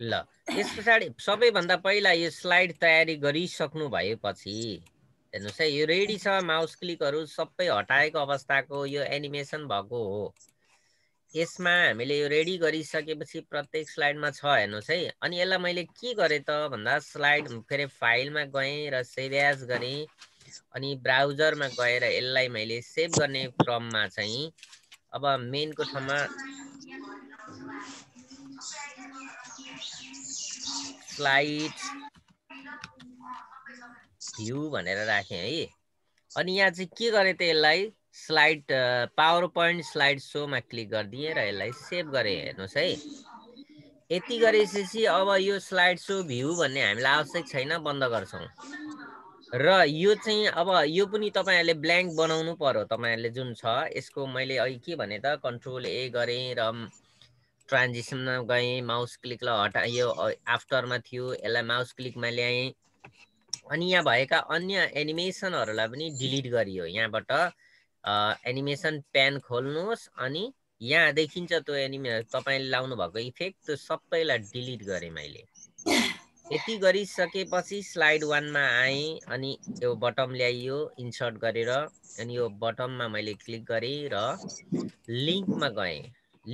ल त्यस पछाडि सबैभन्दा पहिला यो स्लाइड तयारी गरिसक्नु भएपछि हेर्नुहोस् है यो रेडी छ माउस क्लिकहरू सबै हटाएको अवस्थाको यो एनिमेसन भएको हो। यसमा हामीले यो रेडी गरिसकेपछि प्रत्येक स्लाइडमा छ हेर्नुहोस् है अनि यसलाई मैले के गरेँ त भन्दा स्लाइड के अरे फाइलमा गएँ र सेभ एज गरेँ अनि ब्राउजरमा गएर यसलाई मैले सेभ गर्ने क्रममा चाहिँ अब मेनको ठाउँमा स्लाइड भ्यू भनेर राखेँ है। अनि यहाँ चाहिँ के गरेँ त यसलाई? स्लाइड पावर पोइन्ट स्लाइड सोमा क्लिक गरिदिएँ र यसलाई सेभ गरेँ हेर्नुहोस् है। यति गरेपछि अब यो स्लाइड सो भ्यू भन्ने हामीलाई आवश्यक छैन बन्द गर्छौँ। र यो चाहिँ अब यो पनि तपाईँहरूले ब्ल्याङ्क बनाउनु पर्यो। तपाईँहरूले जुन छ यसको मैले अहिले के भने त कन्ट्रोल ए गरेँ र ट्रान्जेक्सनमा गएँ माउस क्लिकलाई हटा यो आफ्टरमा थियो यसलाई माउस क्लिकमा ल्याएँ। अनि यहाँ भएका अन्य एनिमेसनहरूलाई पनि डिलिट गरियो। यहाँबाट एनिमेसन प्यान खोल्नुहोस् अनि यहाँ देखिन्छ त्यो एनिमे तपाईँले लाउनु भएको इफेक्ट त्यो सबैलाई डिलिट गरेँ मैले। यति गरिसकेपछि स्लाइड वानमा आएँ अनि यो बटम ल्याइयो इन्सर्ट गरेर अनि यो बटममा मैले क्लिक गरेँ र लिङ्कमा गएँ।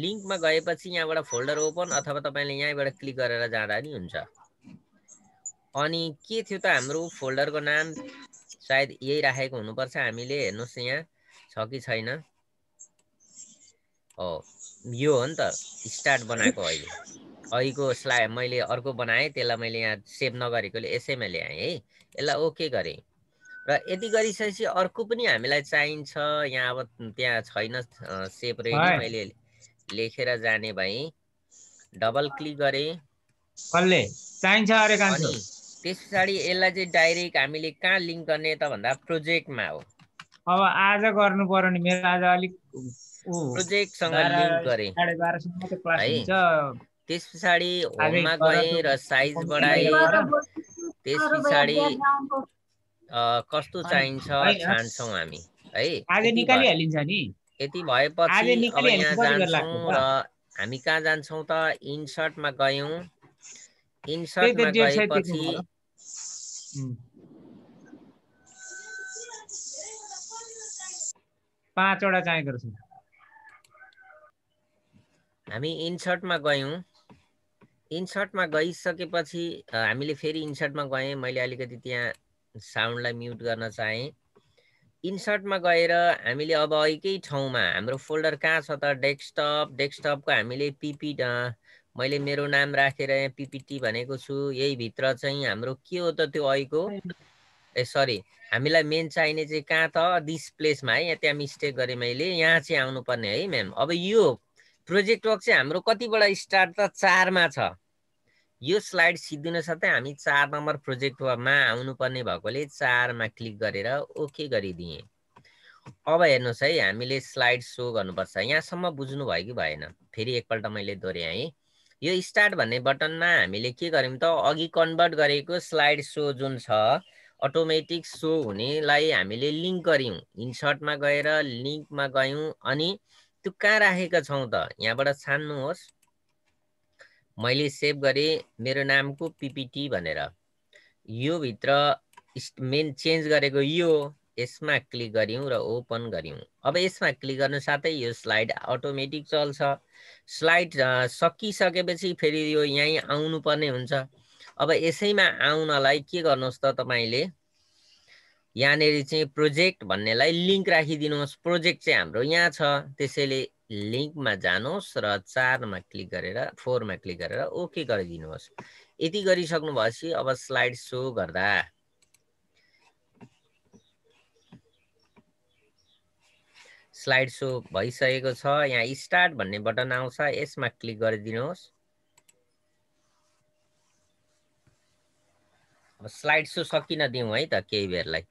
लिङ्कमा गएपछि यहाँबाट फोल्डर ओपन अथवा तपाईँले यहीँबाट क्लिक गरेर जाँदा नि हुन्छ। अनि के थियो त हाम्रो फोल्डरको नाम सायद यही राखेको हुनुपर्छ। हामीले हेर्नुहोस् यहाँ छ कि छैन? हो यो हो नि त स्टार्ट बनाएको अहिले। अहिलेको स्लाइ मैले अर्को बनाएँ त्यसलाई मैले यहाँ सेभ नगरेकोले यसैमा ल्याएँ है। यसलाई ओके गरेँ। र यति गरिसकेपछि अर्को पनि हामीलाई चाहिन्छ। यहाँ अब त्यहाँ छैन सेभ रेडी मैले लेखेर जाने भएँ डबल क्लिक गरेँ। चाहिन्छ अरे अनि त्यस पछाडि यसलाई चाहिँ डाइरेक्ट हामीले कहाँ लिङ्क गर्ने त भन्दा प्रोजेक्टमा हो। अब आज गर्नु पर्यो नि। मेरो आज अलिक प्रोजेक्टसँग लिङ्क गरेँ। है। त्यस पछाडि होममा गएँ र साइज बढाएँ। त्यस पछाडि कस्तो चाहिन्छ छान्छौँ हामी। है यति भएपछि अब यहाँ जान्छौँ र हामी कहाँ जान्छौँ त इन्सर्टमा गयौँ। इन्सर्टमा गएपछि पाँचवटा चाहिएको रहेछ हामी इन्सर्टमा गयौँ। इन्सर्टमा गइसकेपछि हामीले फेरि इन्सर्टमा गएँ मैले अलिकति त्यहाँ साउन्डलाई म्युट गर्न चाहेँ। इन्सर्टमा गएर हामीले अब एकै ठाउँमा हाम्रो फोल्डर कहाँ छ त? डेस्कटप डेस्कटपको हामीले पिपी मैले मेरो नाम राखेर यहाँ पिपिटी भनेको छु। यही भित्र चाहिँ हाम्रो के हो त त्यो अहिलेको ए सरी हामीलाई मेन चाहिने चाहिँ कहाँ त? दिस प्लेसमा है यहाँ त्यहाँ मिस्टेक गरेँ मैले। यहाँ चाहिँ आउनुपर्ने है म्याम अब यो प्रोजेक्ट वर्क चाहिँ हाम्रो कतिबाट स्टार्ट त चारमा छ? यो स्लाइड सिद्धिनु साथै हामी चार नम्बर प्रोजेक्ट वर्कमा आउनुपर्ने भएकोले चारमा क्लिक गरेर ओके गरिदिएँ। अब हेर्नुहोस् है हामीले स्लाइड सो गर्नुपर्छ। यहाँसम्म बुझ्नु भयो कि भएन? फेरि एकपल्ट मैले दोहोऱ्याएँ। यो स्टार्ट भन्ने बटनमा हामीले के गर्यौँ त? अघि कन्भर्ट गरेको स्लाइड सो जुन छ अटोमेटिक सो हुनेलाई हामीले लिङ्क गऱ्यौँ। इन्सर्टमा गएर लिङ्कमा गयौँ अनि त्यो कहाँ राखेका छौँ त। यहाँबाट छान्नुहोस्। मैले सेभ गरेँ मेरो नामको पिपिटी भनेर। यो भित्र मेन चेन्ज गरेको यो यसमा क्लिक गऱ्यौँ र ओपन गऱ्यौँ। अब यसमा क्लिक गर्नु साथै यो स्लाइड अटोमेटिक चल्छ। स्लाइड सकिसकेपछि फेरि यो यहीँ आउनुपर्ने हुन्छ। अब यसैमा आउनलाई के गर्नुहोस् त तपाईँले यहाँनिर चाहिँ प्रोजेक्ट भन्नेलाई लिङ्क राखिदिनुहोस्। प्रोजेक्ट चाहिँ हाम्रो यहाँ छ। त्यसैले लिङ्कमा जानुहोस् र चारमा क्लिक गरेर फोरमा क्लिक गरेर ओके गरिदिनुहोस्। यति गरिसक्नु भएपछि अब स्लाइड सो गर्दा। स्लाइड सो भइसकेको छ। यहाँ स्टार्ट भन्ने बटन आउँछ। यसमा क्लिक गरिदिनुहोस्। अब स्लाइड सो सकिन दिउँ है त केही बेरलाई।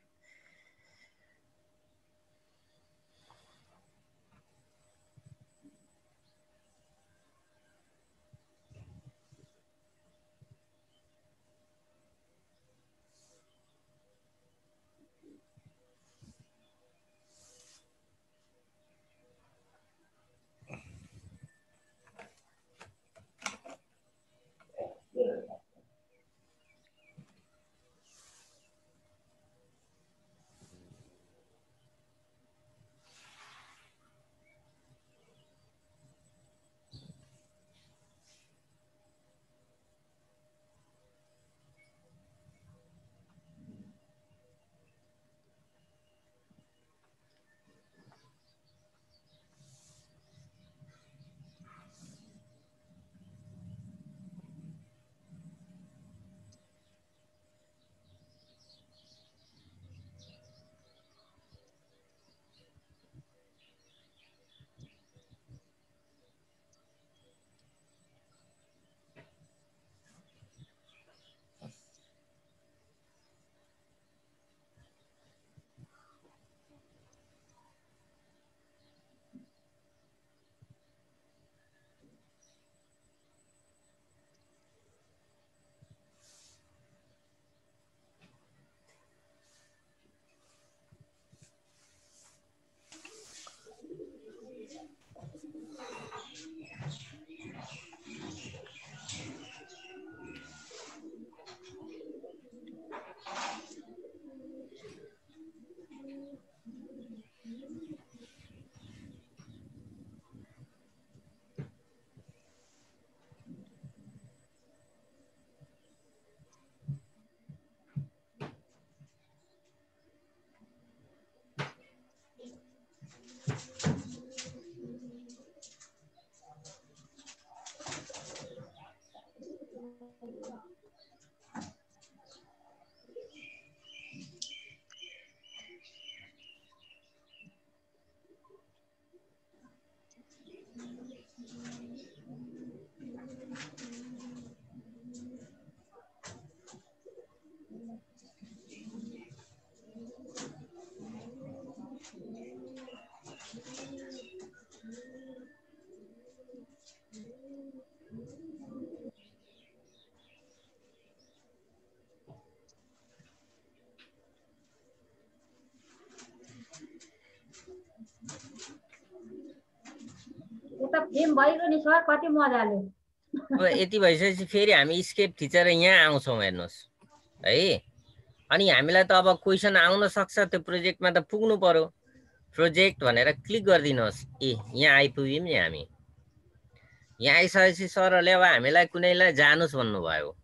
अब यति भइसकेपछि फेरि हामी स्केप थिचेर यहाँ आउँछौँ हेर्नुहोस्। है? अनि हामीलाई त अब क्वेसन आउन सक्छ त्यो प्रोजेक्टमा त पुग्नु पर्यो। प्रोजेक्ट भनेर क्लिक गरिदिनुहोस्। ए यहाँ आइपुग्यौँ नि हामी। यहाँ आइसकेपछि सरहरूले अब हामीलाई कुनैलाई जानुहोस् भन्नुभयो।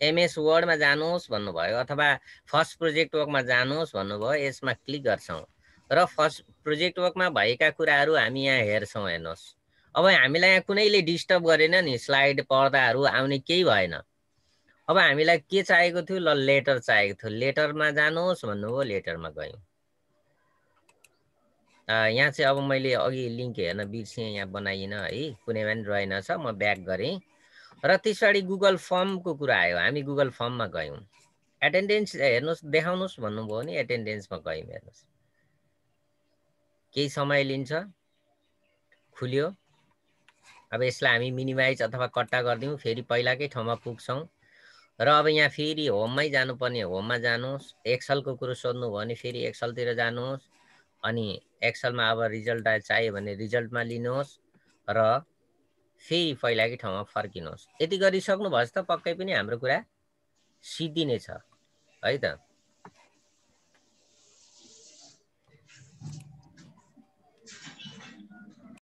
एमएस वर्डमा जानुहोस् भन्नुभयो अथवा फर्स्ट प्रोजेक्ट वर्कमा जानुहोस् भन्नुभयो यसमा क्लिक गर्छौँ। र फर्स्ट प्रोजेक्ट वर्कमा भएका कुराहरू हामी यहाँ हेर्छौँ हेर्नुहोस्। अब हामीलाई यहाँ कुनैले डिस्टर्ब गरेन नि? स्लाइड पर्दाहरू आउने केही भएन। अब हामीलाई के चाहिएको थियो? ल लेटर चाहिएको थियो। लेटरमा जानुहोस् भन्नुभयो लेटरमा गयौँ। यहाँ चाहिँ अब मैले अघि लिङ्क हेर्न बिर्सेँ यहाँ बनाइनँ है। कुनै पनि रहेनछ म ब्याक गरेँ। र त्यस पछाडि गुगल फर्मको कुरा आयो। हामी गुगल फर्ममा गयौँ। एटेन्डेन्स हेर्नुहोस् देखाउनुहोस् भन्नुभयो भने एटेन्डेन्समा गयौँ हेर्नुहोस्। केही समय लिन्छ। खुल्यो। अब यसलाई हामी मिनिमाइज अथवा कट्टा गरिदिउँ फेरि पहिलाकै ठाउँमा पुग्छौँ। र अब यहाँ फेरि होममै जानुपर्ने होममा जानुहोस्। एक्सलको कुरो सोध्नुभयो भने फेरि एक्सलतिर जानुहोस्। अनि एक्सलमा अब रिजल्ट चाहियो भने रिजल्टमा लिनुहोस् र फेरि पहिलाकै ठाउँमा फर्किनुहोस्। यति गरिसक्नु भएछ त पक्कै पनि हाम्रो कुरा सिद्धिने छ है त?